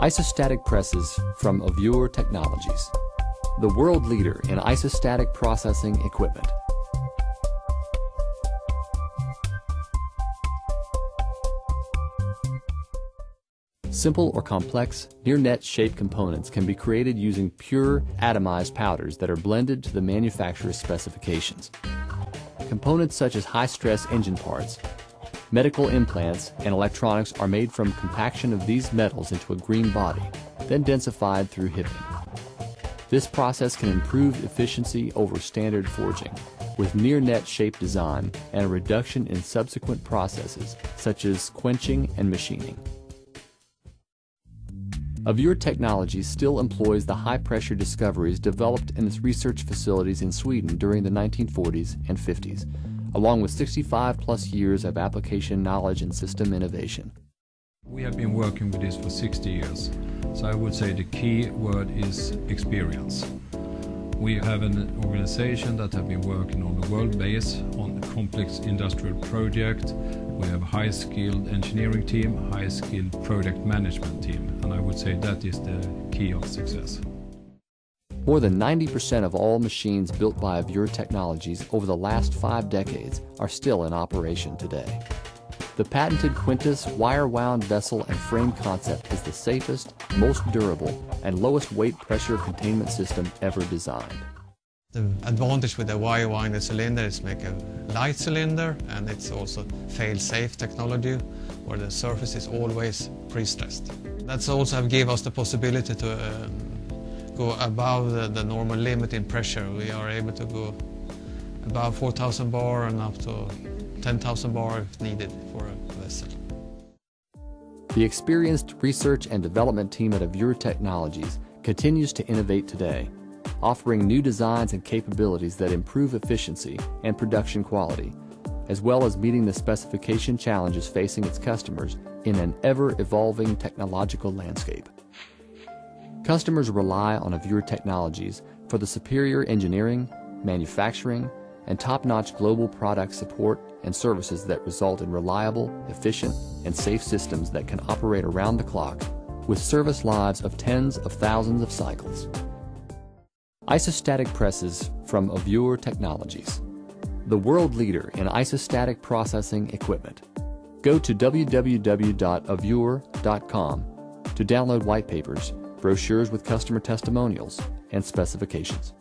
Isostatic presses from Avure Technologies, the world leader in isostatic processing equipment. Simple or complex, near-net shaped components can be created using pure atomized powders that are blended to the manufacturer's specifications. Components such as high-stress engine parts, medical implants, and electronics are made from compaction of these metals into a green body, then densified through hipping. This process can improve efficiency over standard forging with near-net shape design and a reduction in subsequent processes such as quenching and machining. Avure Technology still employs the high-pressure discoveries developed in its research facilities in Sweden during the 1940s and 50s, along with 65 plus years of application knowledge and system innovation. We have been working with this for 60 years, so I would say the key word is experience. We have an organization that have been working on a world base on a complex industrial project. We have a high-skilled engineering team, high-skilled project management team, and I would say that is the key of success. More than 90% of all machines built by Avure Technologies over the last five decades are still in operation today. The patented Quintus wire wound vessel and frame concept is the safest, most durable, and lowest weight pressure containment system ever designed. The advantage with the wire wound cylinder is make a light cylinder and it's also fail-safe technology where the surface is always pre-stressed. That's also give us the possibility to um, go above the, the normal limit in pressure. We are able to go above 4,000 bar and up to 10,000 bar if needed for a vessel. The experienced research and development team at Avure Technologies continues to innovate today, offering new designs and capabilities that improve efficiency and production quality, as well as meeting the specification challenges facing its customers in an ever-evolving technological landscape. Customers rely on Avure Technologies for the superior engineering, manufacturing, and top-notch global product support and services that result in reliable, efficient, and safe systems that can operate around the clock with service lives of tens of thousands of cycles. Isostatic presses from Avure Technologies, the world leader in isostatic processing equipment. Go to www.avure.com to download white papers, brochures with customer testimonials, and specifications.